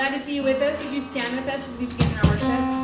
Glad to see you with us. Would you stand with us as we begin our worship?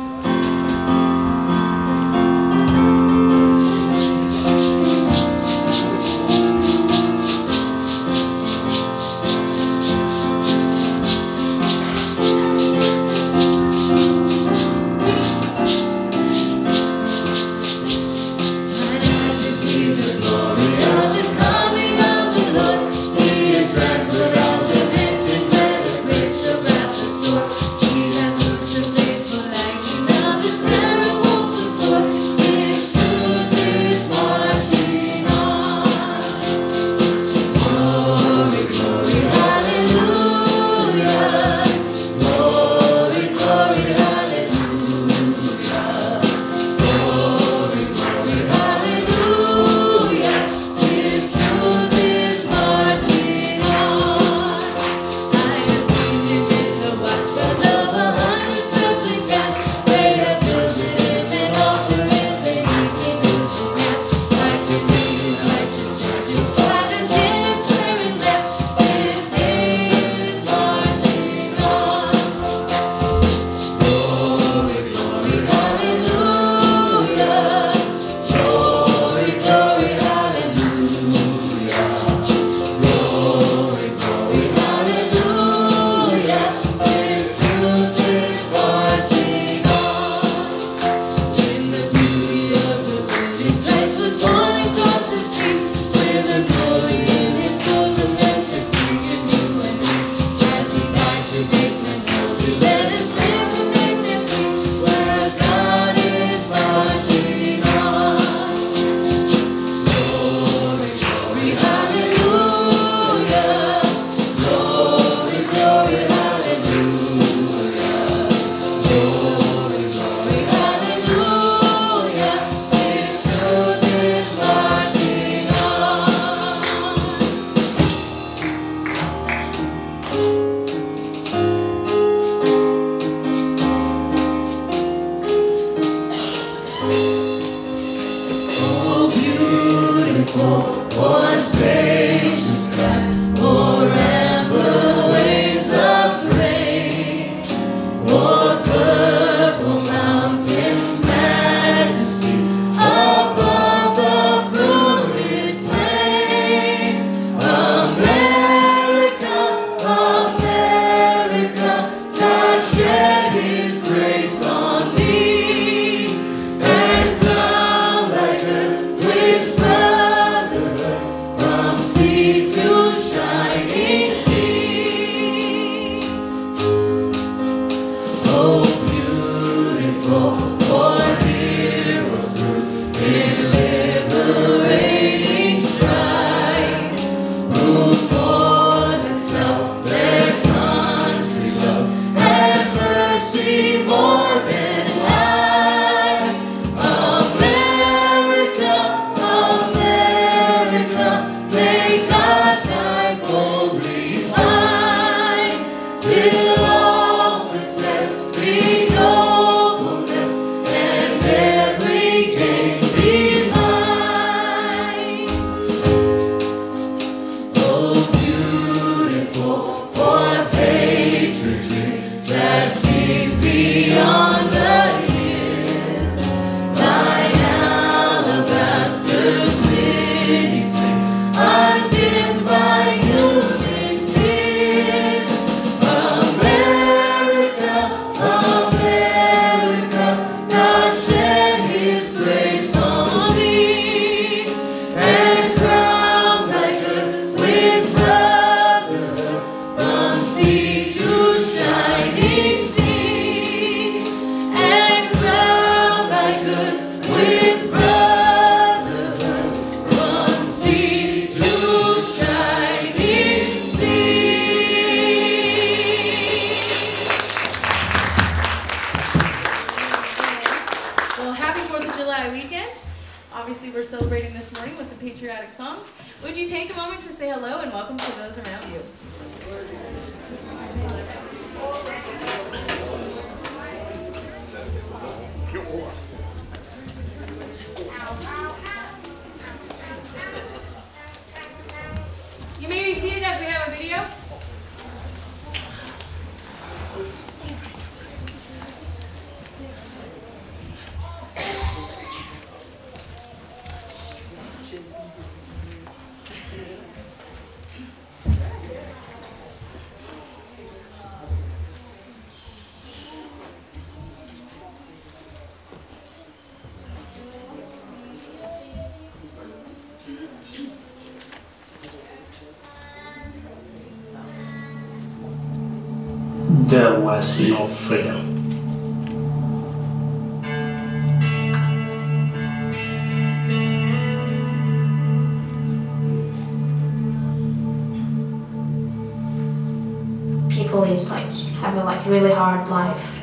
Hard life,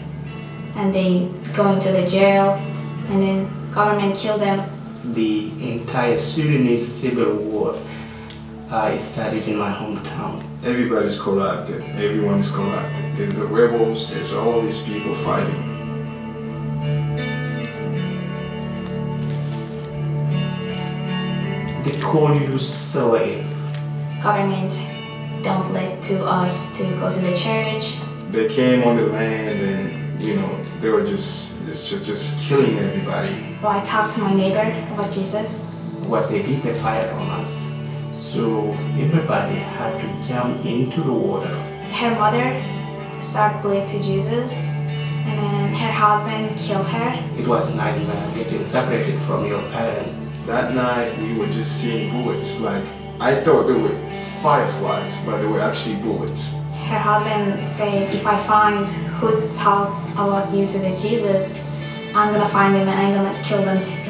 and they go into the jail, and then government kill them. The entire Sudanese civil war uh, started in my hometown. Everybody's corrupted. Everyone is corrupted. There's the rebels. There's all these people fighting. They call you slave. Government don't let to us to go to the church. They came on the land and you know they were just just just killing everybody. Well, I talked to my neighbor about Jesus. What they did, they fired on us. So everybody had to jump into the water. Her mother started believe to Jesus, and then her husband killed her. It was nightmare getting separated from your parents. That night we were just seeing bullets. Like I thought they were fireflies, but they were actually bullets. Her husband said, if I find who talked about you to the Jesus, I'm gonna find them and I'm gonna kill them too.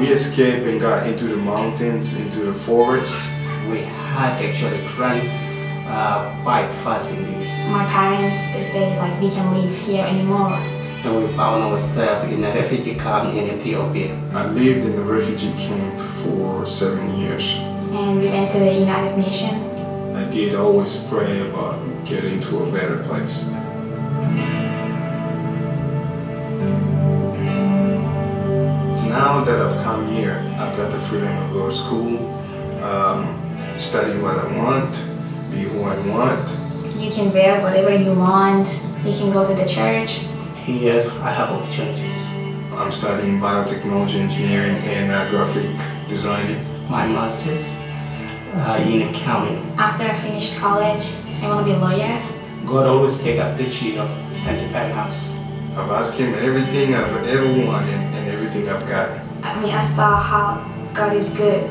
We escaped and got into the mountains, into the forest. We had actually run uh, quite fast indeed. My parents, they say like we can live here anymore. And we found ourselves in a refugee camp in Ethiopia. I lived in a refugee camp for seven years. And we went to the United Nations. I did always pray about getting to a better place. Now that I've come here, I've got the freedom to go to school, um, study what I want, be who I want. You can wear whatever you want. You can go to the church. Here I have opportunities. I'm studying biotechnology engineering and uh, graphic designing. My master's uh, in accounting. After I finished college, I want to be a lawyer. God always take up the child and defend us. I've asked him everything I've ever wanted and everything I've got. I mean, I saw how God is good.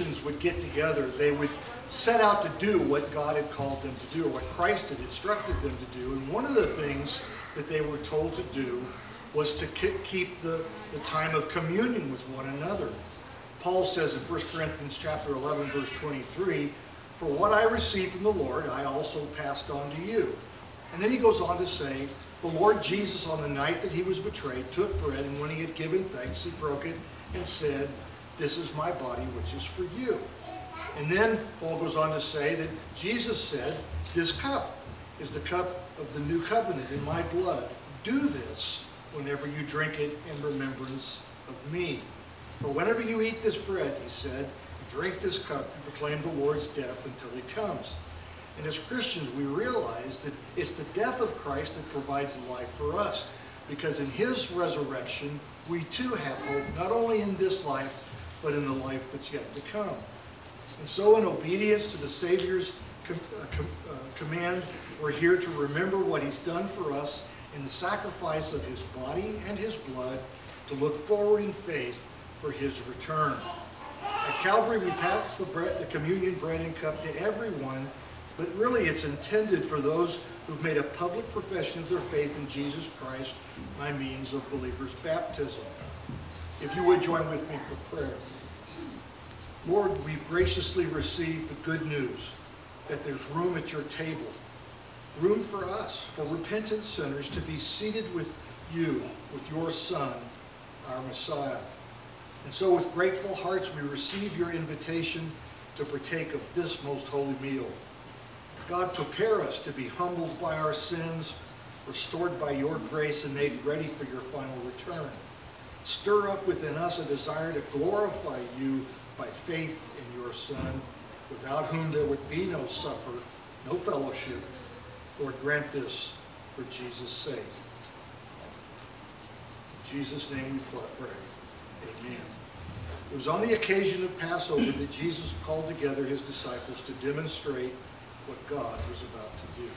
Christians would get together, they would set out to do what God had called them to do, or what Christ had instructed them to do. And one of the things that they were told to do was to keep the, the time of communion with one another. Paul says in 1 Corinthians chapter 11, verse 23, For what I received from the Lord, I also passed on to you. And then he goes on to say, The Lord Jesus, on the night that he was betrayed, took bread, and when he had given thanks, he broke it and said, This is my body, which is for you. And then Paul goes on to say that Jesus said, This cup is the cup of the new covenant in my blood. Do this whenever you drink it in remembrance of me. For whenever you eat this bread, he said, drink this cup and proclaim the Lord's death until he comes. And as Christians, we realize that it's the death of Christ that provides life for us. Because in his resurrection, we too have hope, not only in this life, but in the life that's yet to come. And so, in obedience to the Savior's com- uh, com- uh, command, we're here to remember what He's done for us in the sacrifice of His body and His blood, to look forward in faith for His return. At Calvary, we pass the, bread, the communion bread and cup to everyone, but really it's intended for those who've made a public profession of their faith in Jesus Christ by means of believers' baptism. If you would join with me for prayer. Lord, we graciously receive the good news that there's room at your table, room for us, for repentant sinners to be seated with you, with your Son, our Messiah. And so with grateful hearts, we receive your invitation to partake of this most holy meal. God, prepare us to be humbled by our sins, restored by your grace, and made ready for your final return. Stir up within us a desire to glorify you by faith in your Son, without whom there would be no supper, no fellowship. Lord, grant this for Jesus' sake. In Jesus' name we pray. Amen. It was on the occasion of Passover that Jesus called together his disciples to demonstrate what God was about to do.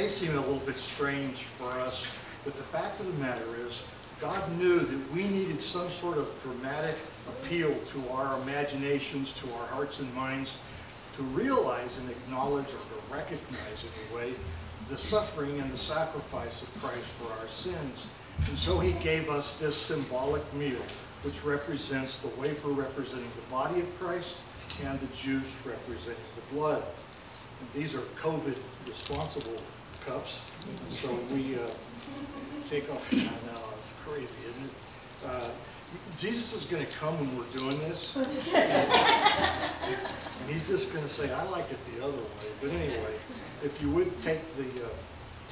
May seem a little bit strange for us, but the fact of the matter is, God knew that we needed some sort of dramatic appeal to our imaginations, to our hearts and minds, to realize and acknowledge or to recognize in a way the suffering and the sacrifice of Christ for our sins. And so he gave us this symbolic meal, which represents the wafer representing the body of Christ and the juice representing the blood. And these are COVID responsible cups, so we uh, take off, I know, it's crazy, isn't it? Uh, Jesus is gonna come when we're doing this. And he's just gonna say, I like it the other way. But anyway, if you would take the uh,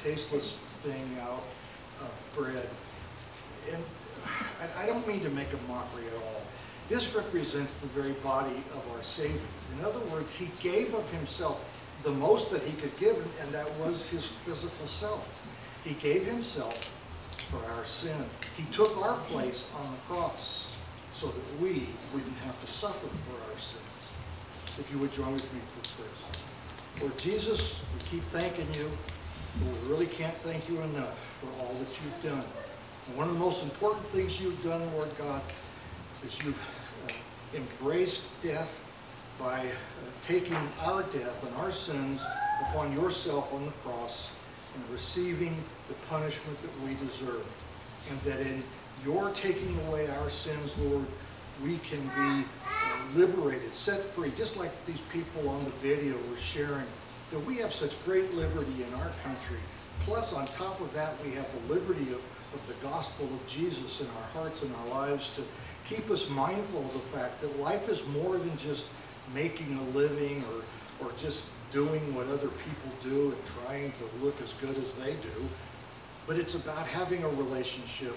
tasteless thing out of bread, and I, I don't mean to make a mockery at all. This represents the very body of our Savior. In other words, he gave of himself the most that he could give, and that was his physical self. He gave himself for our sin. He took our place on the cross so that we wouldn't have to suffer for our sins. If you would join with me, please, first. Lord Jesus, we keep thanking you, but we really can't thank you enough for all that you've done. And one of the most important things you've done, Lord God, is you've uh, embraced death by taking our death and our sins upon yourself on the cross and receiving the punishment that we deserve. And that in your taking away our sins, Lord, we can be uh, liberated, set free, just like these people on the video were sharing, that we have such great liberty in our country. Plus, on top of that, we have the liberty of, of the gospel of Jesus in our hearts and our lives to keep us mindful of the fact that life is more than just making a living or, or just doing what other people do and trying to look as good as they do, but it's about having a relationship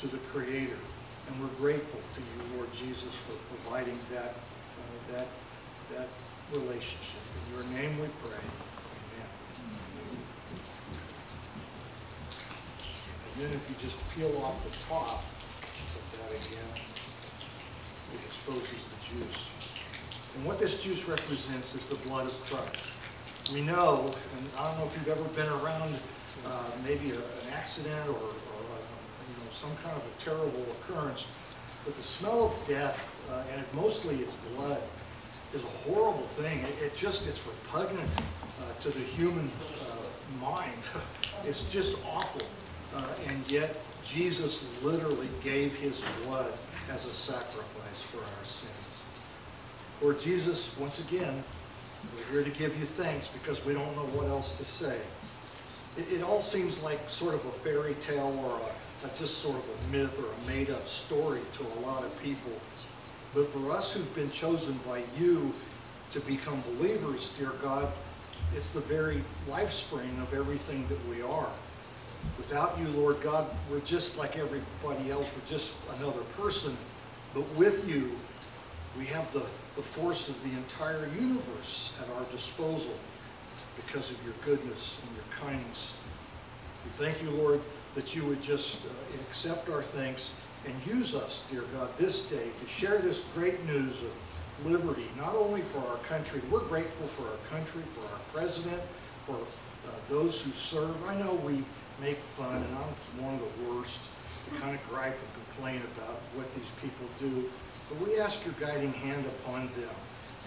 to the Creator. And we're grateful to you, Lord Jesus, for providing that, uh, that, that relationship. In your name we pray. Amen. And then if you just peel off the top of that again, it exposes the juice. And what this juice represents is the blood of Christ. We know, and I don't know if you've ever been around uh, maybe a, an accident or, or uh, you know, some kind of a terrible occurrence, but the smell of death, uh, and it, mostly it's blood, is a horrible thing. It, it just, it's repugnant uh, to the human uh, mind. it's just awful. Uh, and yet, Jesus literally gave his blood as a sacrifice for our sins. Lord Jesus, once again, we're here to give you thanks because we don't know what else to say. It, it all seems like sort of a fairy tale or a, a just sort of a myth or a made-up story to a lot of people. But for us who've been chosen by you to become believers, dear God, it's the very life spring of everything that we are. Without you, Lord God, we're just like everybody else. We're just another person. But with you, we have the, the force of the entire universe at our disposal because of your goodness and your kindness. We thank you, Lord, that you would just uh, accept our thanks and use us, dear God, this day to share this great news of liberty, not only for our country. We're grateful for our country, for our president, for uh, those who serve. I know we make fun, and I'm one of the worst, to kind of gripe and complain about what these people do. But we ask your guiding hand upon them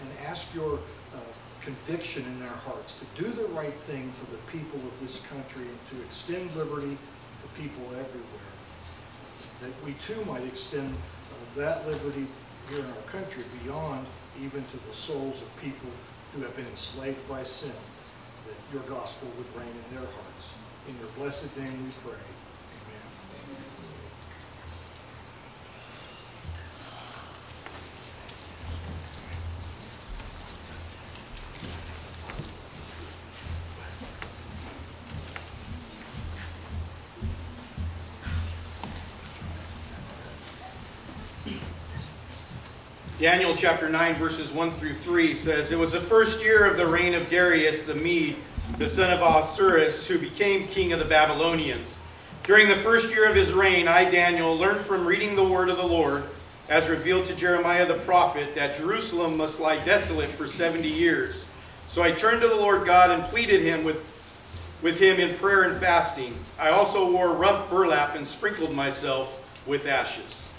and ask your uh, conviction in their hearts to do the right thing for the people of this country and to extend liberty to people everywhere. That we too might extend uh, that liberty here in our country beyond even to the souls of people who have been enslaved by sin, that your gospel would reign in their hearts. In your blessed name we pray. Daniel chapter 9, verses 1 through 3 says, It was the first year of the reign of Darius the Mede, the son of Ahasuerus, who became king of the Babylonians. During the first year of his reign, I, Daniel, learned from reading the word of the Lord, as revealed to Jeremiah the prophet, that Jerusalem must lie desolate for 70 years. So I turned to the Lord God and pleaded him with, with him in prayer and fasting. I also wore rough burlap and sprinkled myself with ashes.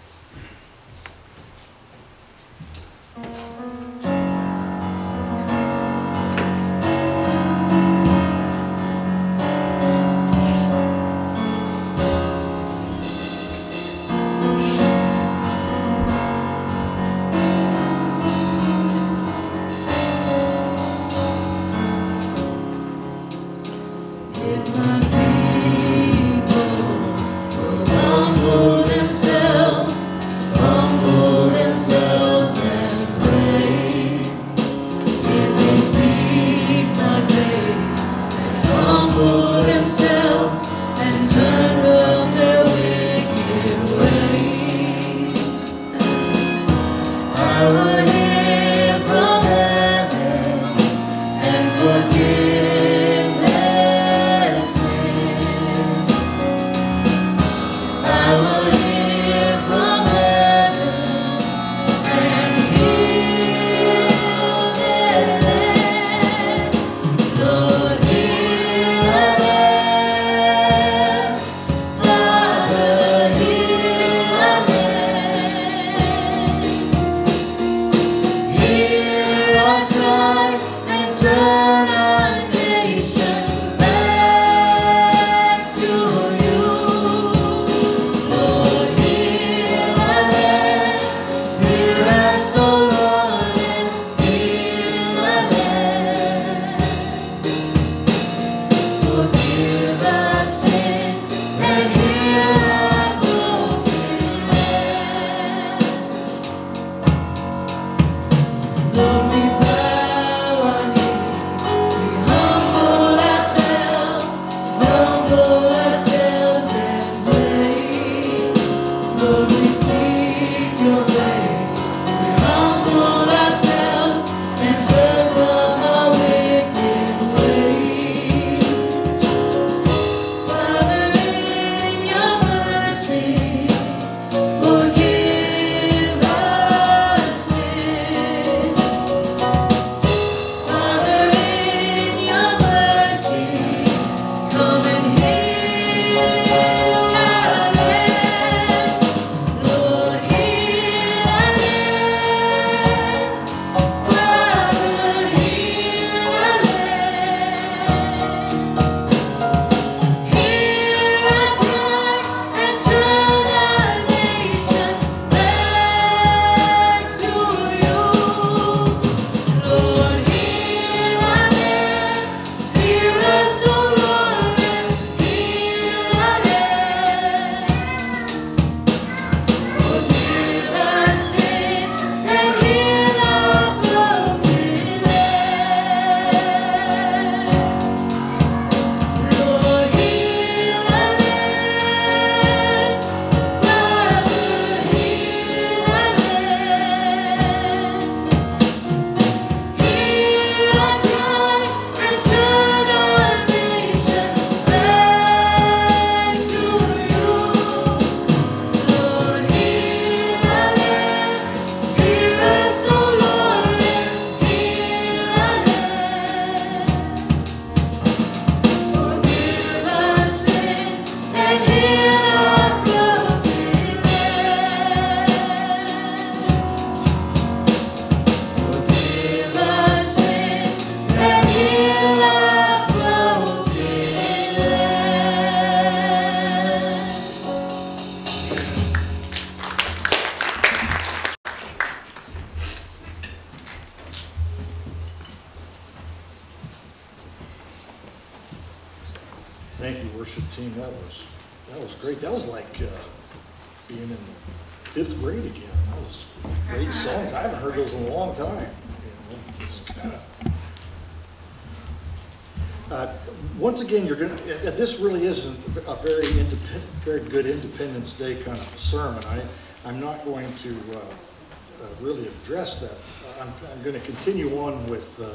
sermon. I, I'm not going to uh, uh, really address that. I'm, I'm, going to continue on with uh,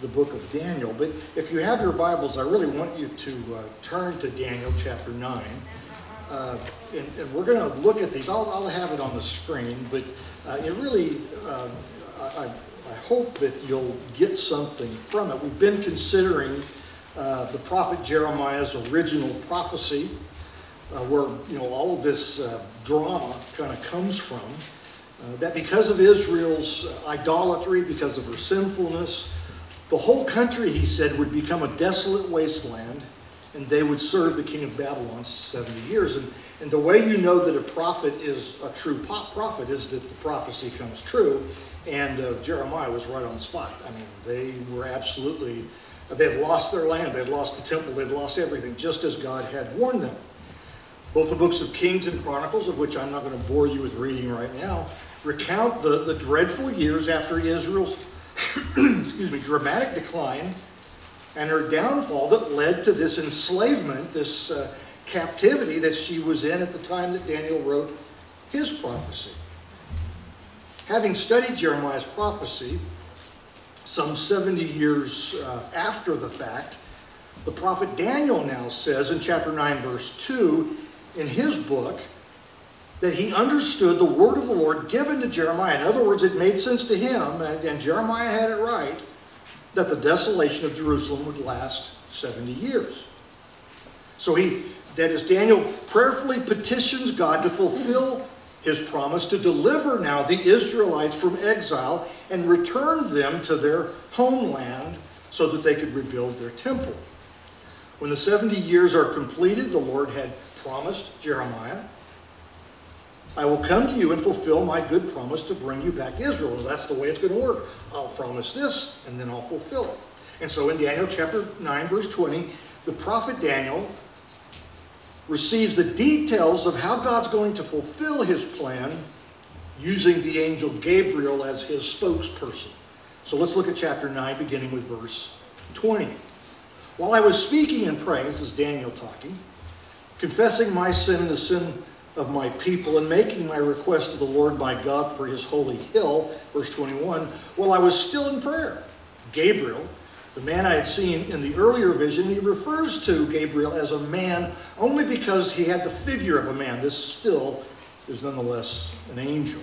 the book of Daniel. But if you have your Bibles, I really want you to uh, turn to Daniel chapter 9. Uh, and, and, we're going to look at these. I'll, I'll have it on the screen, but uh, it really, I, I, hope that you'll get something from it. We've been considering the prophet Jeremiah's original prophecy uh, where you know all of this uh, drama kind of comes from. Uh, that because of Israel's idolatry, because of her sinfulness, the whole country, he said, would become a desolate wasteland, and they would serve the king of Babylon 70 years. And, and the way you know that a prophet is a true prophet is that the prophecy comes true. And uh, Jeremiah was right on the spot. I mean, they were absolutely, they had lost their land, they had lost the temple, they'd lost everything, just as God had warned them. Both the books of Kings and Chronicles, of which I'm not going to bore you with reading right now, recount the, the dreadful years after Israel's excuse me, dramatic decline and her downfall that led to this enslavement, this uh, captivity that she was in at the time that Daniel wrote his prophecy. Having studied Jeremiah's prophecy, some 70 years uh, after the fact, the prophet Daniel now says in chapter 9, verse 2, in his book, that he understood the word of the Lord given to Jeremiah. In other words, it made sense to him, and, and Jeremiah had it right, that the desolation of Jerusalem would last 70 years. So he, that is, Daniel prayerfully petitions God to fulfill his promise to deliver now the Israelites from exile and return them to their homeland so that they could rebuild their temple. When the 70 years are completed, the Lord had promised Jeremiah I will come to you and fulfill my good promise to bring you back to Israel. Well, that's the way it's going to work. I'll promise this, and then I'll fulfill it. And so in Daniel chapter 9, verse 20, the prophet Daniel receives the details of how God's going to fulfill his plan using the angel Gabriel as his spokesperson. So let's look at chapter 9, beginning with verse 20. While I was speaking and praying, this is Daniel talking, confessing my sin and the sin of my people and making my request to the Lord my God for his holy hill, verse 21, while I was still in prayer. Gabriel, the man I had seen in the earlier vision, he refers to Gabriel as a man only because he had the figure of a man. This still is nonetheless an angel.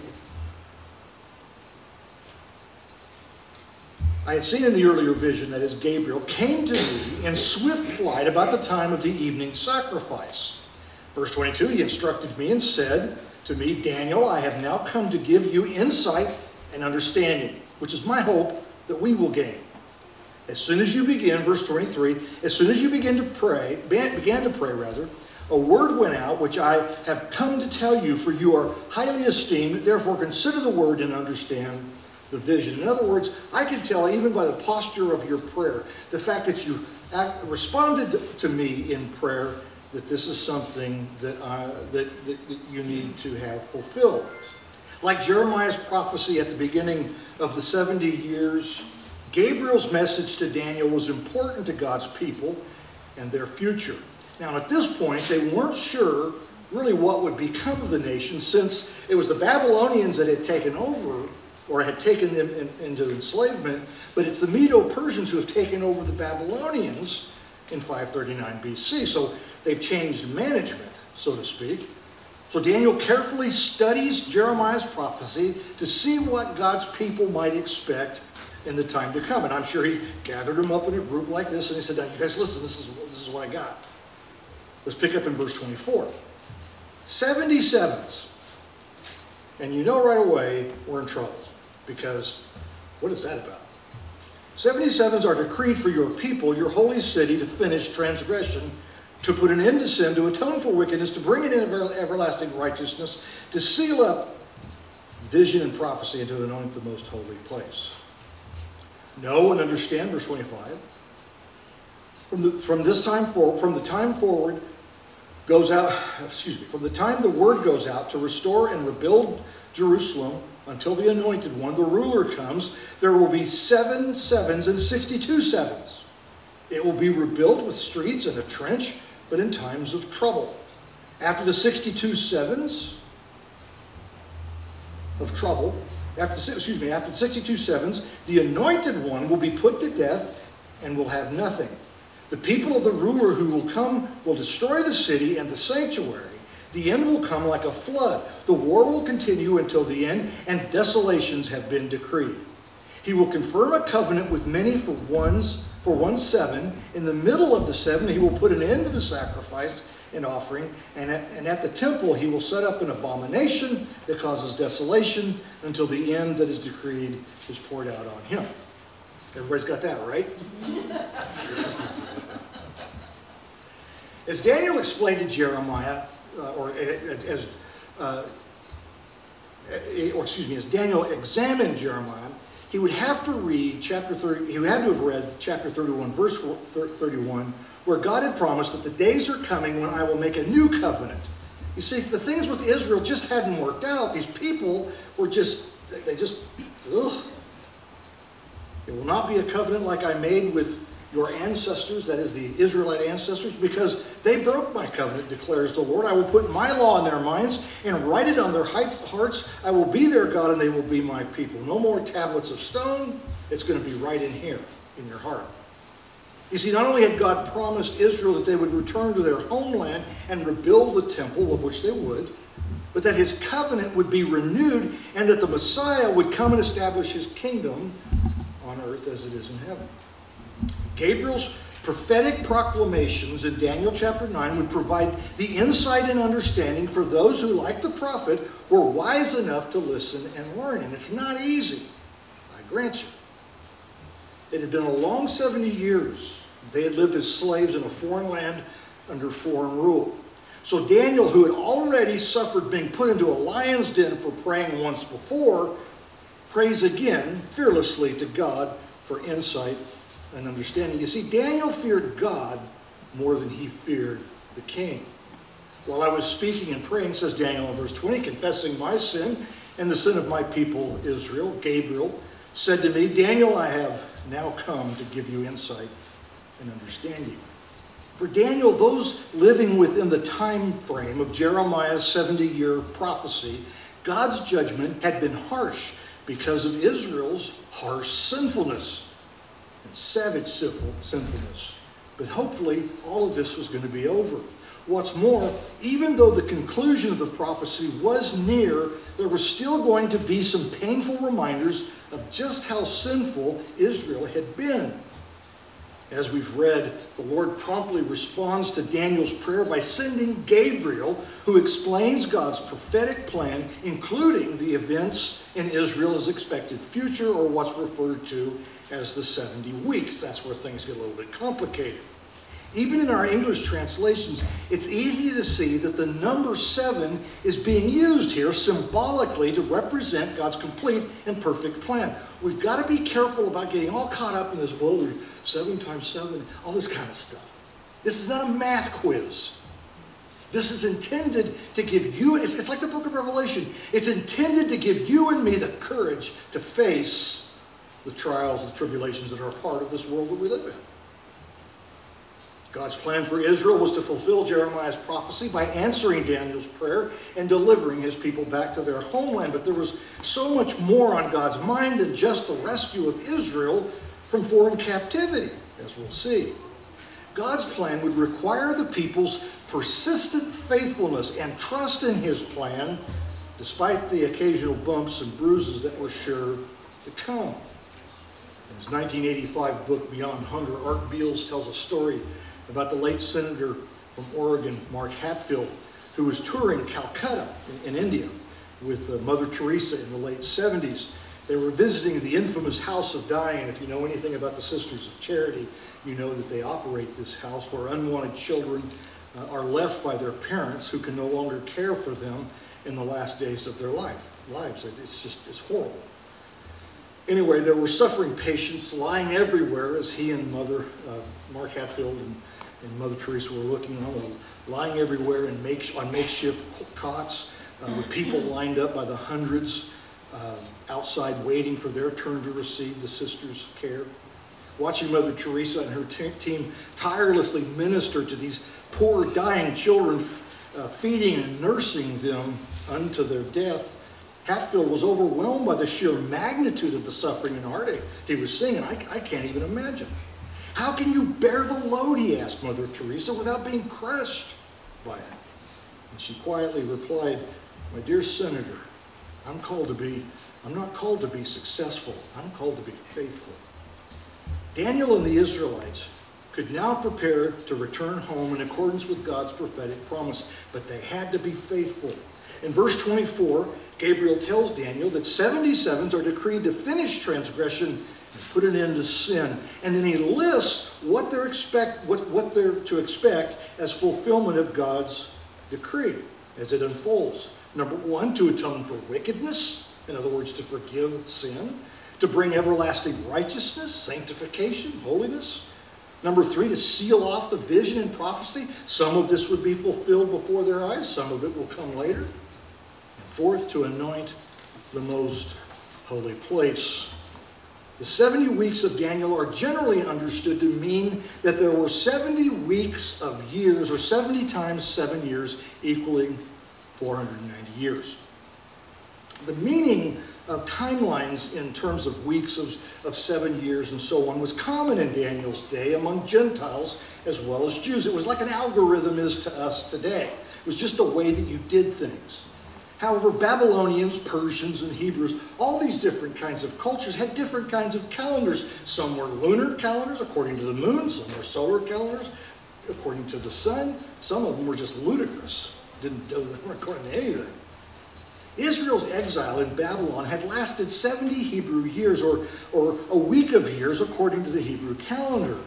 I had seen in the earlier vision that as Gabriel came to me in swift flight about the time of the evening sacrifice. Verse 22, he instructed me and said to me, Daniel, I have now come to give you insight and understanding, which is my hope that we will gain. As soon as you begin, verse 23, as soon as you begin to pray, began to pray rather, a word went out which I have come to tell you, for you are highly esteemed. Therefore, consider the word and understand the vision. In other words, I can tell even by the posture of your prayer, the fact that you act, responded to me in prayer, that this is something that, that, that you need to have fulfilled. Like Jeremiah's prophecy at the beginning of the 70 years, Gabriel's message to Daniel was important to God's people and their future. Now, at this point, they weren't sure really what would become of the nation since it was the Babylonians that had taken over or had taken them in, into enslavement, but it's the Medo-Persians who have taken over the Babylonians in 539 BC. So they've changed management, so to speak. So Daniel carefully studies Jeremiah's prophecy to see what God's people might expect in the time to come. And I'm sure he gathered them up in a group like this and he said, now you guys listen, this is, this is what I got. Let's pick up in verse 24. 77s. And you know right away we're in trouble because what is that about? 77s are decreed for your people, your holy city, to finish transgression, to put an end to sin, to atone for wickedness, to bring in ever- everlasting righteousness, to seal up vision and prophecy, and to anoint the most holy place. Know and understand, verse 25. From, the, from this time forward, from the time forward, goes out, excuse me, from the time the word goes out to restore and rebuild Jerusalem until the anointed one, the ruler comes, there will be seven sevens and 62 sevens. It will be rebuilt with streets and a trench, but in times of trouble. After the 62 sevens of trouble, after, excuse me, after the 62 sevens, the anointed one will be put to death and will have nothing. The people of the ruler who will come will destroy the city and the sanctuary. The end will come like a flood. The war will continue until the end, and desolations have been decreed. He will confirm a covenant with many for ones for one seven. In the middle of the seven, he will put an end to the sacrifice and offering, and at, and at the temple he will set up an abomination that causes desolation until the end that is decreed is poured out on him. Everybody's got that, right? As Daniel explained to Jeremiah, uh, or uh, as, uh, eh, or excuse me, as Daniel examined Jeremiah, he would have to read chapter 30, he would have to have read chapter 31, verse 31, where God had promised that the days are coming when I will make a new covenant. You see, the things with Israel just hadn't worked out. These people were just, they just, ugh. It will not be a covenant like I made with your ancestors, that is the Israelite ancestors, because they broke my covenant, declares the Lord. I will put my law in their minds and write it on their hearts. I will be their God and they will be my people. No more tablets of stone. It's going to be right in here, in your heart. You see, not only had God promised Israel that they would return to their homeland and rebuild the temple, of which they would, but that his covenant would be renewed and that the Messiah would come and establish his kingdom on earth as it is in heaven. Gabriel's prophetic proclamations in Daniel chapter 9 would provide the insight and understanding for those who, like the prophet, were wise enough to listen and learn. And it's not easy, I grant you. It had been a long 70 years. They had lived as slaves in a foreign land under foreign rule. So Daniel, who had already suffered being put into a lion's den for praying once before, prays again fearlessly to God for insight and understanding. You see, Daniel feared God more than he feared the king. While I was speaking and praying, says Daniel in verse 20, confessing my sin and the sin of my people Israel, Gabriel said to me, Daniel, I have now come to give you insight and understanding. For Daniel, those living within the time frame of Jeremiah's 70 year prophecy, God's judgment had been harsh because of Israel's harsh sinfulness savage sinfulness. But hopefully, all of this was going to be over. What's more, even though the conclusion of the prophecy was near, there were still going to be some painful reminders of just how sinful Israel had been. As we've read, the Lord promptly responds to Daniel's prayer by sending Gabriel, who explains God's prophetic plan, including the events in Israel's expected future, or what's referred to as the 70 weeks. That's where things get a little bit complicated. Even in our English translations, it's easy to see that the number seven is being used here symbolically to represent God's complete and perfect plan. We've got to be careful about getting all caught up in this, well, seven times seven, all this kind of stuff. This is not a math quiz. This is intended to give you, it's, it's like the book of Revelation, it's intended to give you and me the courage to face the trials and tribulations that are a part of this world that we live in. God's plan for Israel was to fulfill Jeremiah's prophecy by answering Daniel's prayer and delivering his people back to their homeland. But there was so much more on God's mind than just the rescue of Israel from foreign captivity, as we'll see. God's plan would require the people's persistent faithfulness and trust in his plan, despite the occasional bumps and bruises that were sure to come. His 1985 book, Beyond Hunger, Art Beals tells a story about the late Senator from Oregon, Mark Hatfield, who was touring Calcutta in, in India with uh, Mother Teresa in the late 70s. They were visiting the infamous House of Dying, if you know anything about the Sisters of Charity, you know that they operate this house where unwanted children uh, are left by their parents who can no longer care for them in the last days of their life, lives. It's just, it's horrible. Anyway, there were suffering patients lying everywhere as he and Mother, uh, Mark Hatfield and and Mother Teresa were looking on lying everywhere in make, on makeshift cots, uh, with people lined up by the hundreds uh, outside waiting for their turn to receive the sister's care. Watching Mother Teresa and her team tirelessly minister to these poor dying children, uh, feeding and nursing them unto their death, Hatfield was overwhelmed by the sheer magnitude of the suffering and heartache he was seeing, and I, I can't even imagine. How can you bear the load, he asked Mother Teresa, without being crushed by it? And she quietly replied, My dear Senator, I'm called to be, I'm not called to be successful, I'm called to be faithful. Daniel and the Israelites could now prepare to return home in accordance with God's prophetic promise, but they had to be faithful. In verse 24, Gabriel tells Daniel that 77s are decreed to finish transgression and put an end to sin. And then he lists what they're, expect, what, what they're to expect as fulfillment of God's decree as it unfolds. Number one, to atone for wickedness, in other words, to forgive sin, to bring everlasting righteousness, sanctification, holiness. Number three, to seal off the vision and prophecy. Some of this would be fulfilled before their eyes, some of it will come later. Fourth, to anoint the most holy place. The 70 weeks of Daniel are generally understood to mean that there were 70 weeks of years, or 70 times 7 years, equaling 490 years. The meaning of timelines in terms of weeks of, of seven years and so on was common in Daniel's day among Gentiles as well as Jews. It was like an algorithm is to us today. It was just a way that you did things. However, Babylonians, Persians, and Hebrews, all these different kinds of cultures had different kinds of calendars. Some were lunar calendars according to the moon, some were solar calendars according to the sun. Some of them were just ludicrous, didn't do them according to anything. Israel's exile in Babylon had lasted 70 Hebrew years, or, or a week of years, according to the Hebrew calendar.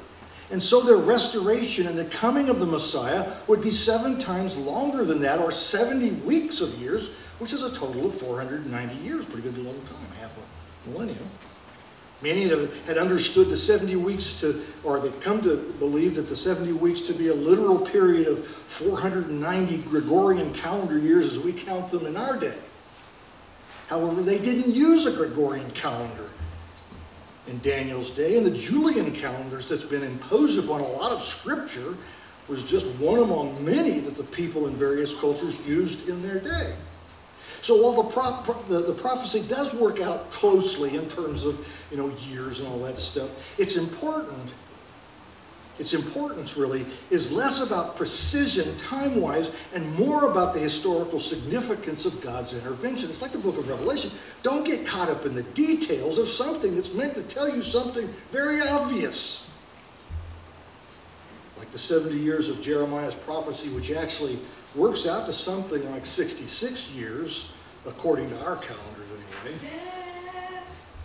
And so their restoration and the coming of the Messiah would be seven times longer than that, or 70 weeks of years, which is a total of 490 years. Pretty good long time, half a millennium. Many had understood the 70 weeks to, or they've come to believe that the 70 weeks to be a literal period of 490 Gregorian calendar years as we count them in our day. However, they didn't use a Gregorian calendar in Daniel's day, and the Julian calendars that's been imposed upon a lot of scripture was just one among many that the people in various cultures used in their day. So while the, pro the, the, prophecy does work out closely in terms of you know years and all that stuff, it's important. Its importance really is less about precision time-wise and more about the historical significance of God's intervention. It's like the book of Revelation. Don't get caught up in the details of something that's meant to tell you something very obvious. Like the 70 years of Jeremiah's prophecy, which actually works out to something like 66 years, according to our calendars anyway,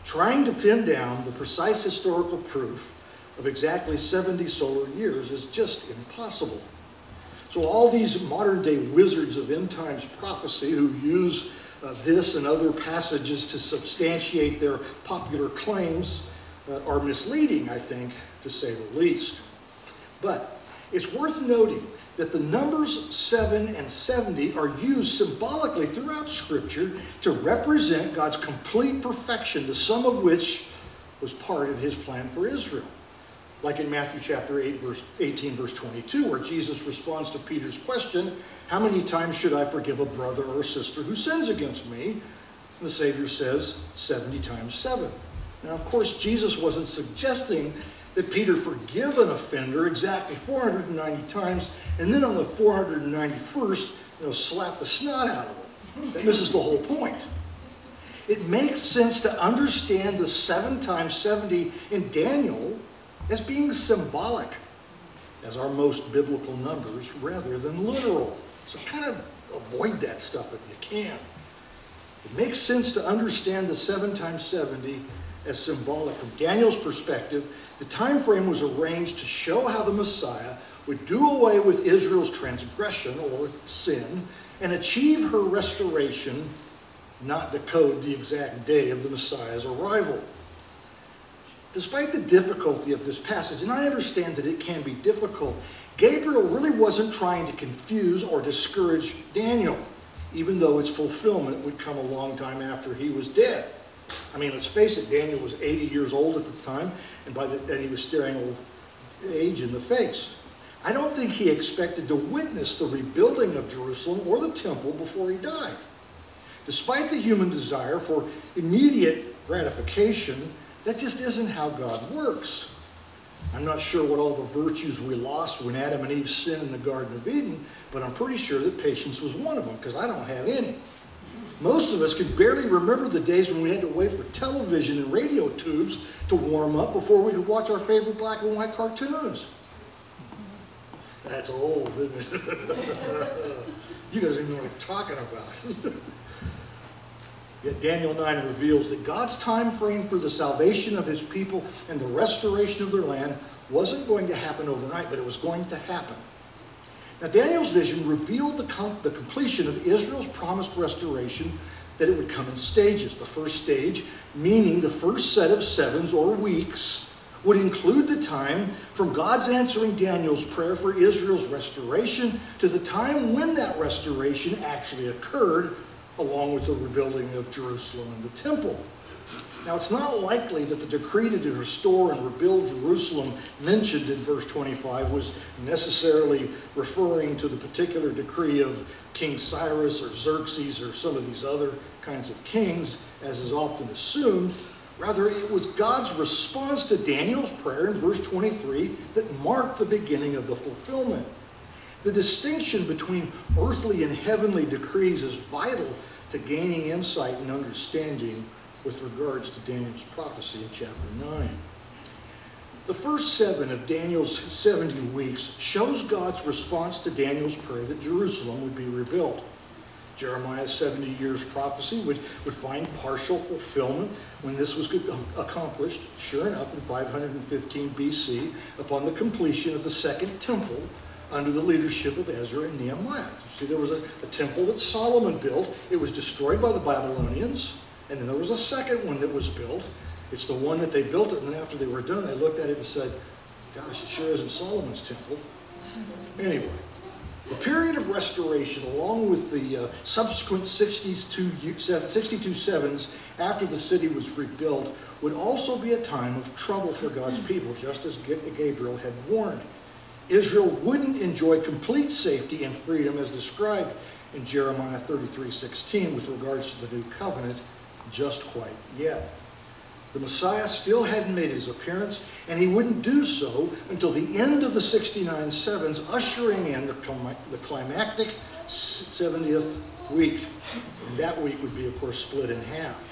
trying to pin down the precise historical proof of exactly 70 solar years is just impossible. So all these modern day wizards of end times prophecy who use uh, this and other passages to substantiate their popular claims uh, are misleading, I think, to say the least. But it's worth noting that the numbers 7 and 70 are used symbolically throughout Scripture to represent God's complete perfection, the sum of which was part of his plan for Israel. Like in Matthew chapter 8, verse 18, verse 22, where Jesus responds to Peter's question, How many times should I forgive a brother or a sister who sins against me? And the Savior says, 70 times 7. Now, of course, Jesus wasn't suggesting that Peter forgive an offender exactly 490 times and then on the 491st, you know, slap the snot out of him. That misses the whole point. It makes sense to understand the 7 times 70 in Daniel as being symbolic, as are most biblical numbers, rather than literal. So kind of avoid that stuff if you can. It makes sense to understand the 7 times 70 as symbolic. From Daniel's perspective, the time frame was arranged to show how the Messiah would do away with Israel's transgression or sin and achieve her restoration, not decode the exact day of the Messiah's arrival. Despite the difficulty of this passage, and I understand that it can be difficult, Gabriel really wasn't trying to confuse or discourage Daniel, even though its fulfillment would come a long time after he was dead. I mean, let's face it, Daniel was 80 years old at the time, and by the then he was staring old age in the face. I don't think he expected to witness the rebuilding of Jerusalem or the temple before he died. Despite the human desire for immediate gratification, that just isn't how God works. I'm not sure what all the virtues we lost when Adam and Eve sinned in the Garden of Eden, but I'm pretty sure that patience was one of them because I don't have any. Most of us could barely remember the days when we had to wait for television and radio tubes to warm up before we could watch our favorite black and white cartoons. That's old, isn't it? you guys don't even know what I'm talking about. Yet Daniel 9 reveals that God's time frame for the salvation of his people and the restoration of their land wasn't going to happen overnight, but it was going to happen. Now, Daniel's vision revealed the, com- the completion of Israel's promised restoration, that it would come in stages. The first stage, meaning the first set of sevens or weeks, would include the time from God's answering Daniel's prayer for Israel's restoration to the time when that restoration actually occurred, along with the rebuilding of Jerusalem and the temple. Now, it's not likely that the decree to restore and rebuild Jerusalem mentioned in verse 25 was necessarily referring to the particular decree of King Cyrus or Xerxes or some of these other kinds of kings, as is often assumed. Rather, it was God's response to Daniel's prayer in verse 23 that marked the beginning of the fulfillment. The distinction between earthly and heavenly decrees is vital to gaining insight and understanding with regards to Daniel's prophecy in chapter 9. The first seven of Daniel's 70 weeks shows God's response to Daniel's prayer that Jerusalem would be rebuilt. Jeremiah's 70 years prophecy would, would find partial fulfillment when this was um, accomplished, sure enough, in 515 BC, upon the completion of the second temple under the leadership of Ezra and Nehemiah. You see, there was a, a temple that Solomon built. It was destroyed by the Babylonians. And then there was a second one that was built. It's the one that they built it, and then after they were done, they looked at it and said, gosh, it sure isn't Solomon's temple. Anyway, the period of restoration, along with the uh, subsequent 62, 62 sevens after the city was rebuilt, would also be a time of trouble for God's people, just as Gabriel had warned. Israel wouldn't enjoy complete safety and freedom as described in Jeremiah 33:16 with regards to the new covenant just quite yet. The Messiah still hadn't made his appearance, and he wouldn't do so until the end of the 69 sevens, ushering in the, the climactic 70th week. And that week would be, of course, split in half.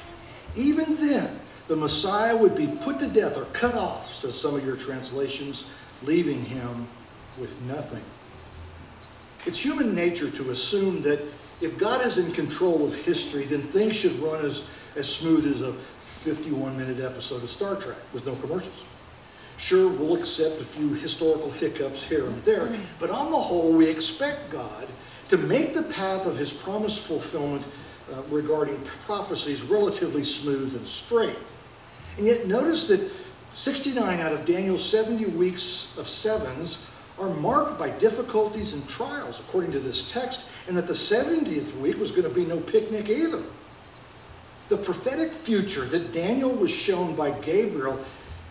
Even then, the Messiah would be put to death or cut off, says some of your translations, leaving him with nothing. It's human nature to assume that if God is in control of history, then things should run as as smooth as a 51 minute episode of Star Trek with no commercials. Sure, we'll accept a few historical hiccups here and there, but on the whole, we expect God to make the path of his promised fulfillment uh, regarding prophecies relatively smooth and straight. And yet, notice that 69 out of Daniel's 70 weeks of sevens are marked by difficulties and trials, according to this text, and that the 70th week was going to be no picnic either. The prophetic future that Daniel was shown by Gabriel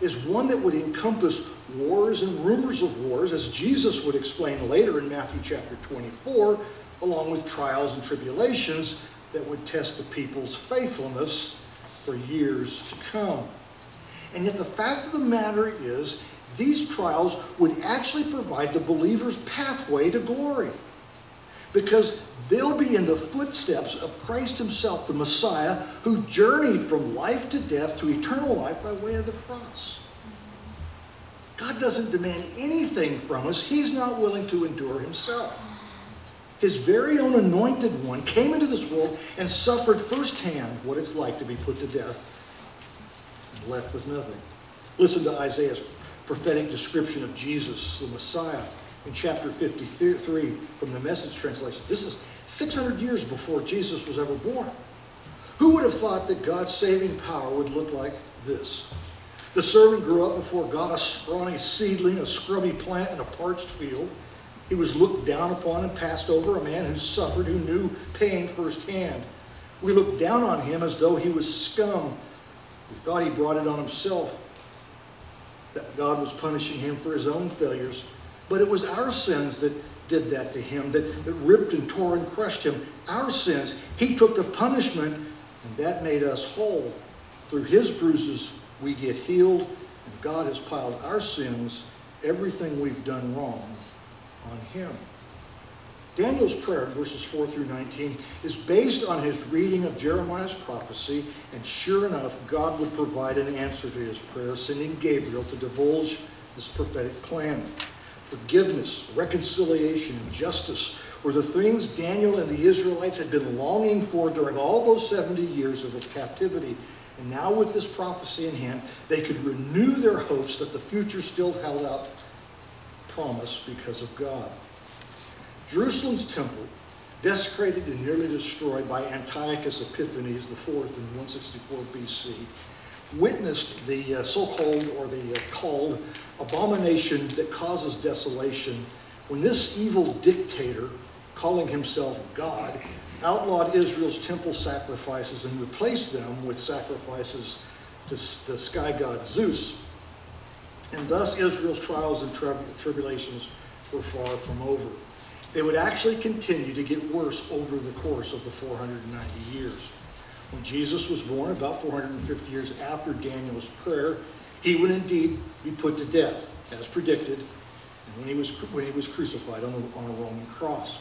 is one that would encompass wars and rumors of wars, as Jesus would explain later in Matthew chapter 24, along with trials and tribulations that would test the people's faithfulness for years to come. And yet the fact of the matter is, these trials would actually provide the believer's pathway to glory because they'll be in the footsteps of Christ himself, the Messiah, who journeyed from life to death to eternal life by way of the cross. God doesn't demand anything from us he's not willing to endure himself. His very own anointed one came into this world and suffered firsthand what it's like to be put to death and left with nothing. Listen to Isaiah's prophetic description of Jesus, the Messiah in chapter 53 from the message translation. This is 600 years before Jesus was ever born. Who would have thought that God's saving power would look like this? The servant grew up before God, a scrawny seedling, a scrubby plant in a parched field. He was looked down upon and passed over, a man who suffered, who knew pain firsthand. We looked down on him as though he was scum. We thought he brought it on himself, that God was punishing him for his own failures. But it was our sins that did that to him, that, that ripped and tore and crushed him. Our sins. He took the punishment, and that made us whole. Through his bruises, we get healed, and God has piled our sins, everything we've done wrong, on him. Daniel's prayer in verses 4 through 19 is based on his reading of Jeremiah's prophecy, and sure enough, God would provide an answer to his prayer, sending Gabriel to divulge this prophetic plan. Forgiveness, reconciliation, and justice were the things Daniel and the Israelites had been longing for during all those 70 years of captivity. And now, with this prophecy in hand, they could renew their hopes that the future still held out promise because of God. Jerusalem's temple, desecrated and nearly destroyed by Antiochus Epiphanes IV in 164 BC, witnessed the uh, so-called or the uh, called abomination that causes desolation when this evil dictator, calling himself God, outlawed Israel's temple sacrifices and replaced them with sacrifices to the sky god Zeus. And thus Israel's trials and trib- tribulations were far from over. They would actually continue to get worse over the course of the 490 years. When Jesus was born, about 450 years after Daniel's prayer, he would indeed be put to death, as predicted, when he was, when he was crucified on a, on a Roman cross.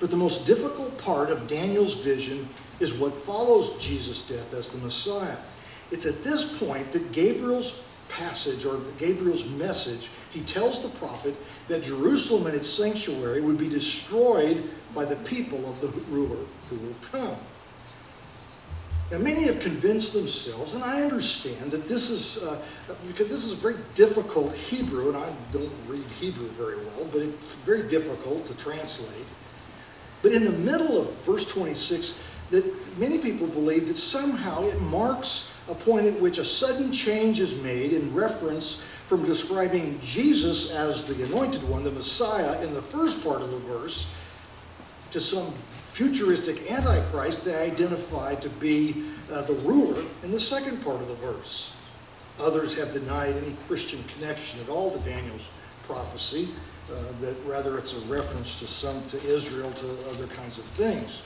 But the most difficult part of Daniel's vision is what follows Jesus' death as the Messiah. It's at this point that Gabriel's passage or Gabriel's message, he tells the prophet that Jerusalem and its sanctuary would be destroyed by the people of the ruler who will come. Now, many have convinced themselves, and I understand that this is uh, because this is a very difficult Hebrew, and I don't read Hebrew very well, but it's very difficult to translate. But in the middle of verse 26, that many people believe that somehow it marks a point at which a sudden change is made in reference from describing Jesus as the anointed one, the Messiah, in the first part of the verse, to some futuristic antichrist they identify to be uh, the ruler in the second part of the verse. Others have denied any Christian connection at all to Daniel's prophecy, uh, that rather it's a reference to some to Israel, to other kinds of things.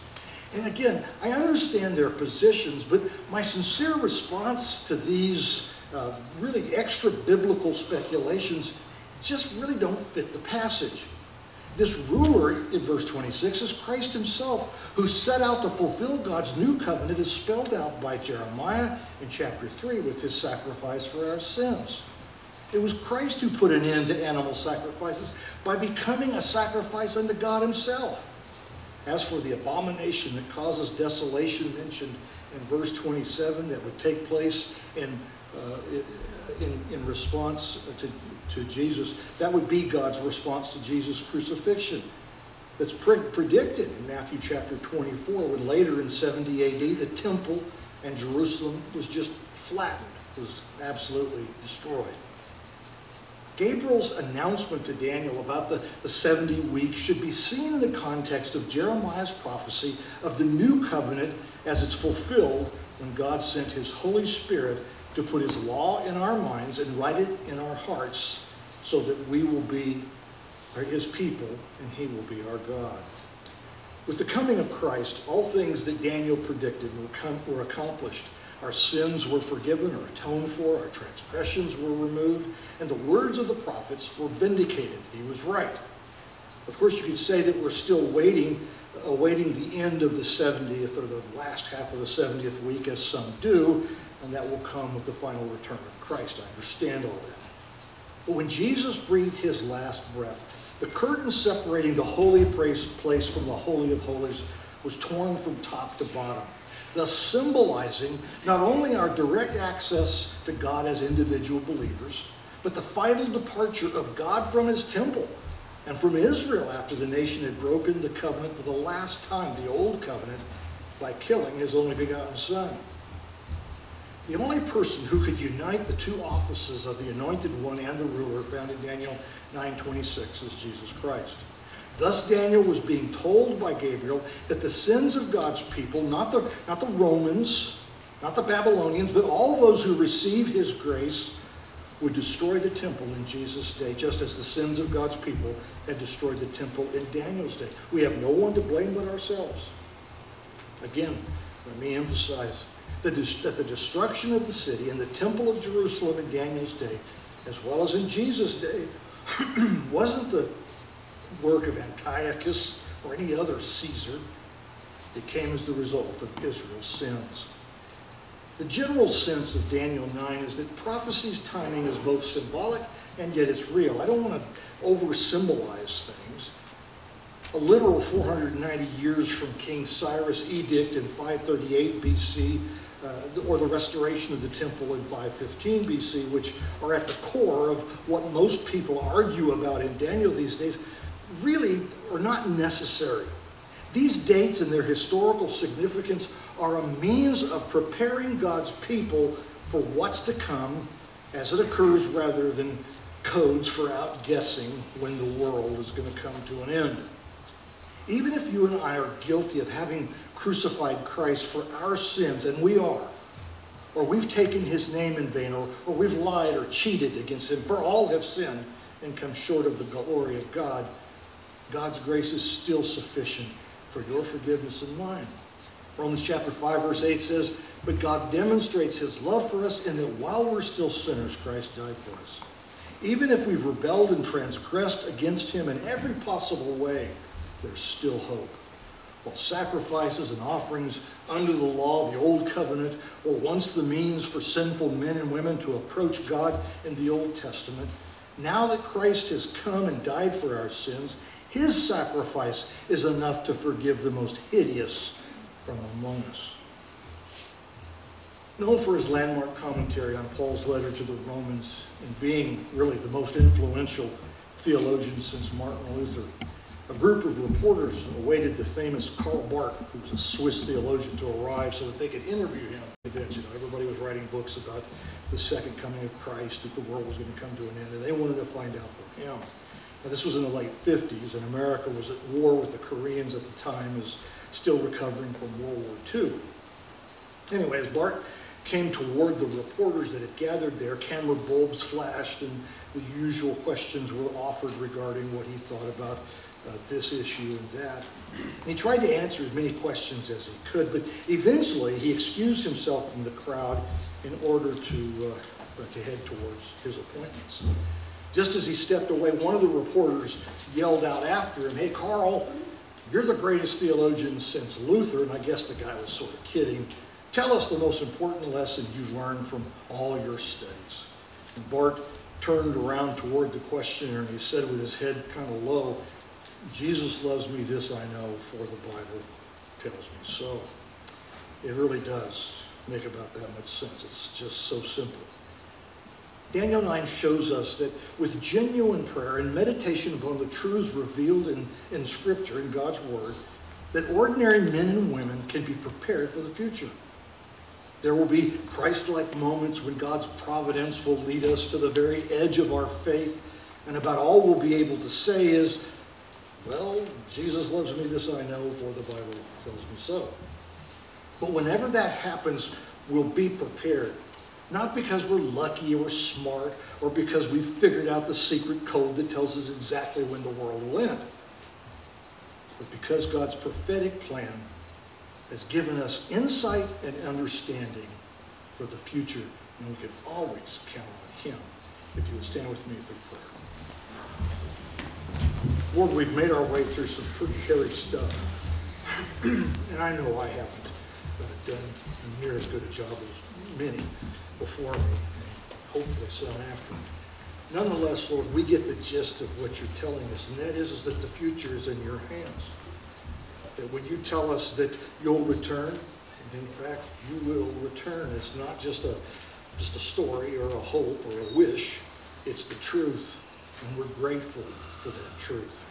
And again, I understand their positions, but my sincere response to these uh, really extra biblical speculations just really don't fit the passage. This ruler in verse 26 is Christ himself, who set out to fulfill God's new covenant as spelled out by Jeremiah in chapter 3 with his sacrifice for our sins. It was Christ who put an end to animal sacrifices by becoming a sacrifice unto God himself. As for the abomination that causes desolation mentioned in verse 27 that would take place in, Uh, in, in response to, to Jesus, that would be God's response to Jesus' crucifixion. That's pre- predicted in Matthew chapter 24, when later in 70 AD, the temple and Jerusalem was just flattened, was absolutely destroyed. Gabriel's announcement to Daniel about the, the 70 weeks should be seen in the context of Jeremiah's prophecy of the new covenant as it's fulfilled when God sent his Holy Spirit to put his law in our minds and write it in our hearts so that we will be his people and he will be our God. With the coming of Christ, all things that Daniel predicted were, were accomplished. Our sins were forgiven or atoned for, our transgressions were removed, and the words of the prophets were vindicated. He was right. Of course, you could say that we're still waiting, awaiting the end of the 70th or the last half of the 70th week, as some do, and that will come with the final return of Christ. I understand all that. But when Jesus breathed his last breath, the curtain separating the holy place from the Holy of Holies was torn from top to bottom, thus symbolizing not only our direct access to God as individual believers, but the final departure of God from his temple and from Israel after the nation had broken the covenant for the last time, the old covenant, by killing his only begotten Son. The only person who could unite the two offices of the anointed one and the ruler found in Daniel 9:26 is Jesus Christ. Thus Daniel was being told by Gabriel that the sins of God's people, not the, not the Romans, not the Babylonians, but all those who receive his grace, would destroy the temple in Jesus' day, just as the sins of God's people had destroyed the temple in Daniel's day. We have no one to blame but ourselves. Again, let me emphasize that the destruction of the city and the temple of Jerusalem in Daniel's day, as well as in Jesus' day, wasn't the work of Antiochus or any other Caesar. It came as the result of Israel's sins. The general sense of Daniel 9 is that prophecy's timing is both symbolic and yet it's real. I don't want to over symbolize things. A literal 490 years from King Cyrus' edict in 538 BC, uh, or the restoration of the temple in 515 BC, which are at the core of what most people argue about in Daniel these days, really are not necessary. These dates and their historical significance are a means of preparing God's people for what's to come as it occurs rather than codes for outguessing when the world is going to come to an end. Even if you and I are guilty of having crucified Christ for our sins, and we are, or we've taken his name in vain, or, or we've lied or cheated against him, for all have sinned and come short of the glory of God, God's grace is still sufficient for your forgiveness and mine. Romans chapter 5, verse 8 says, But God demonstrates his love for us in that while we're still sinners, Christ died for us. Even if we've rebelled and transgressed against him in every possible way, there's still hope. While sacrifices and offerings under the law of the Old Covenant were once the means for sinful men and women to approach God in the Old Testament, now that Christ has come and died for our sins, his sacrifice is enough to forgive the most hideous from among us. Known for his landmark commentary on Paul's letter to the Romans and being really the most influential theologian since Martin Luther, a group of reporters awaited the famous Karl Barth, who was a Swiss theologian, to arrive so that they could interview him. Everybody was writing books about the second coming of Christ, that the world was going to come to an end, and they wanted to find out from him. Now, this was in the late 50s, and America was at war with the Koreans at the time, is still recovering from World War II. Anyway, as Barth came toward the reporters that had gathered there, camera bulbs flashed, and the usual questions were offered regarding what he thought about uh, this issue and that. He tried to answer as many questions as he could, but eventually he excused himself from the crowd in order to, uh, to head towards his appointments. Just as he stepped away, one of the reporters yelled out after him, Hey, Karl, you're the greatest theologian since Luther, and I guess the guy was sort of kidding. Tell us the most important lesson you've learned from all your studies. And Barth turned around toward the questioner and he said with his head kind of low, Jesus loves me, this I know, for the Bible tells me so. It really does make about that much sense. It's just so simple. Daniel 9 shows us that with genuine prayer and meditation upon the truths revealed in, in Scripture, in God's Word, that ordinary men and women can be prepared for the future. There will be Christ-like moments when God's providence will lead us to the very edge of our faith, and about all we'll be able to say is, well, Jesus loves me, this I know, for the Bible tells me so. But whenever that happens, we'll be prepared. Not because we're lucky or smart or because we've figured out the secret code that tells us exactly when the world will end, but because God's prophetic plan has given us insight and understanding for the future, and we can always count on Him. If you would stand with me for prayer. Lord, we've made our way through some pretty hairy stuff, and I know I haven't done near as good a job as many before me, and hopefully some after me. Nonetheless, Lord, we get the gist of what you're telling us, and that is, is that the future is in your hands. That when you tell us that you'll return, and in fact you will return, it's not just a just a story or a hope or a wish, it's the truth, and we're grateful for that truth.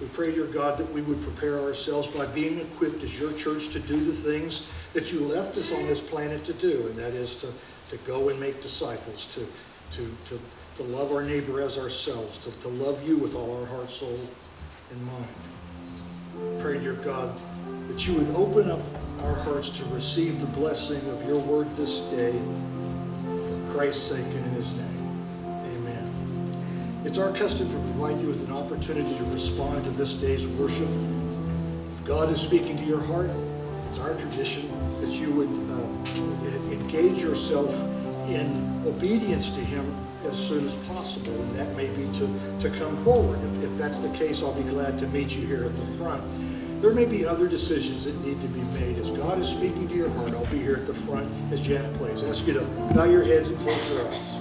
We pray, dear God, that we would prepare ourselves by being equipped as your church to do the things that you left us on this planet to do, and that is to, to go and make disciples, to, to, to, to love our neighbor as ourselves, to, to love you with all our heart, soul, and mind. Pray, dear God, that you would open up our hearts to receive the blessing of your word this day, for Christ's sake and It's our custom to provide you with an opportunity to respond to this day's worship. If God is speaking to your heart, it's our tradition that you would uh, engage yourself in obedience to him as soon as possible, and that may be to, to come forward. If, if that's the case, I'll be glad to meet you here at the front. There may be other decisions that need to be made. As God is speaking to your heart, I'll be here at the front as Janet plays. I ask you to bow your heads and close your eyes.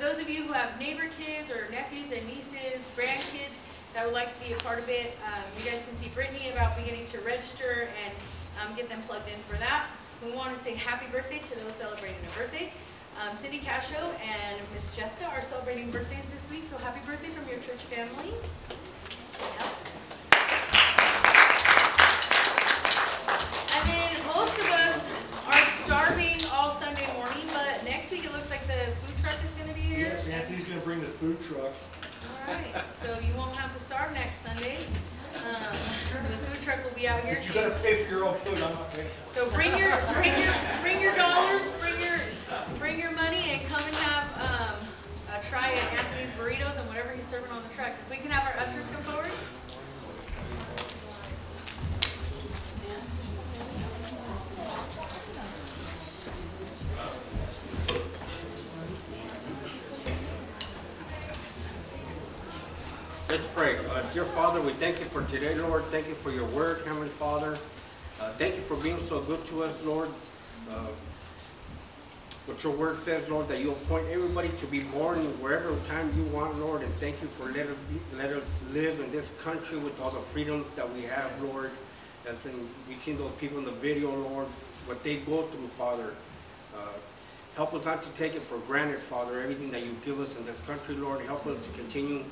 Those of you who have neighbor kids or nephews and nieces, grandkids that would like to be a part of it, um, you guys can see Brittany about beginning to register and um, get them plugged in for that. We want to say happy birthday to those celebrating a birthday. Um, Cindy Casho and Miss Jesta are celebrating birthdays this week, so happy birthday from your church family. And then most of us are starving all Sunday morning, but next week it looks like the food truck is gonna be here. Yes, Anthony's gonna bring the food truck. All right, so you won't have to starve next Sunday. Um, the food truck will be out here. But you gotta pay for your own food, I'm not paying. So bring your, bring your, bring your dollars, bring your, bring your money and come and have, um, a try at Anthony's burritos and whatever he's serving on the truck. If we can have our ushers come forward. Let's pray. Uh, Dear Father, we thank you for today, Lord. Thank you for your word, Heavenly Father. Uh, Thank you for being so good to us, Lord. Uh, What your word says, Lord, that you appoint everybody to be born wherever time you want, Lord. And thank you for let us, let us live in this country with all the freedoms that we have, Lord. As in, we've seen those people in the video, Lord, what they go through, Father. Uh, Help us not to take it for granted, Father, everything that you give us in this country, Lord. Help us to continue,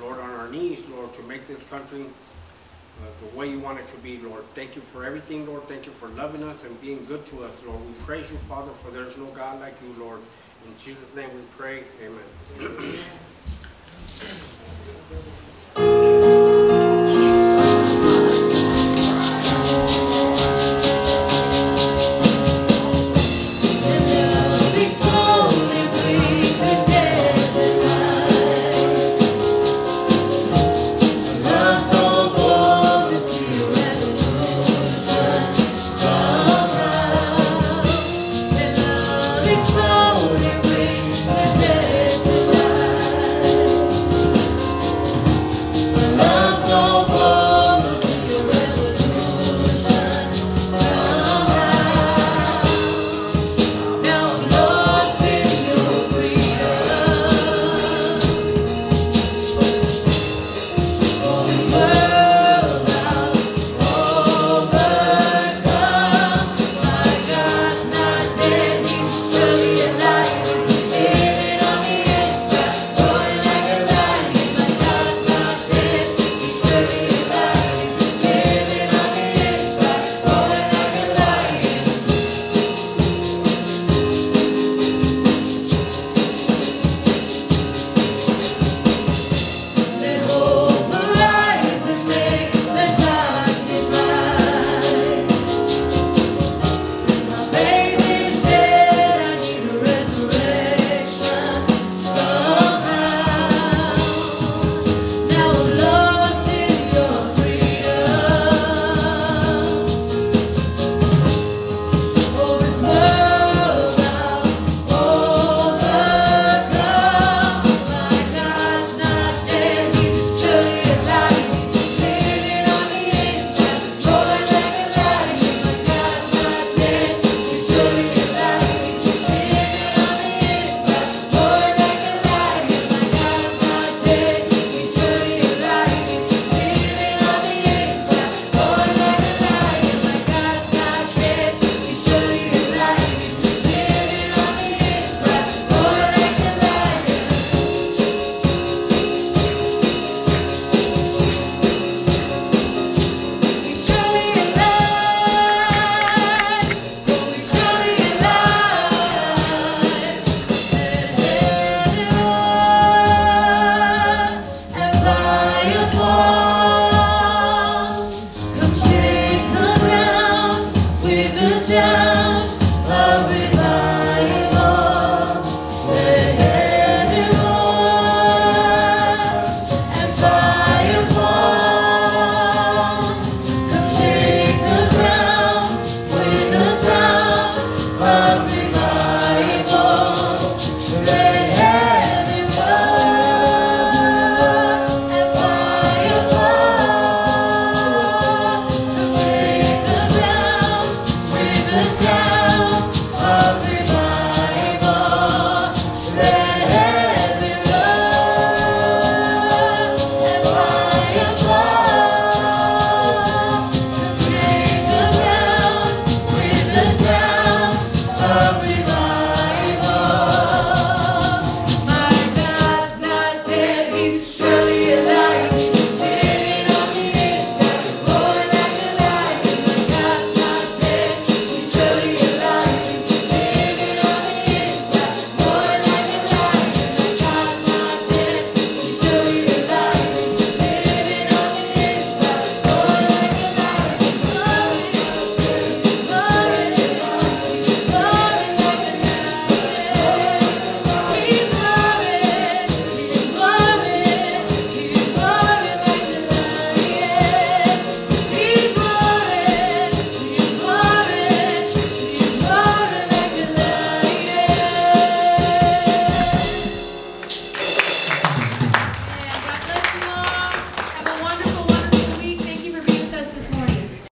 Lord, on our knees, Lord, to make this country uh, the way you want it to be, Lord. Thank you for everything, Lord. Thank you for loving us and being good to us, Lord. We praise you, Father, for there's no God like you, Lord. In Jesus' name we pray, amen.